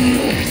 Música